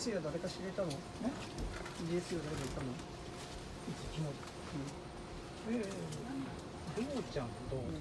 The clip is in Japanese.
GSA は誰か知れたの ?GSA は誰かいたの？いつ昨日うんええどうちゃんど、ううん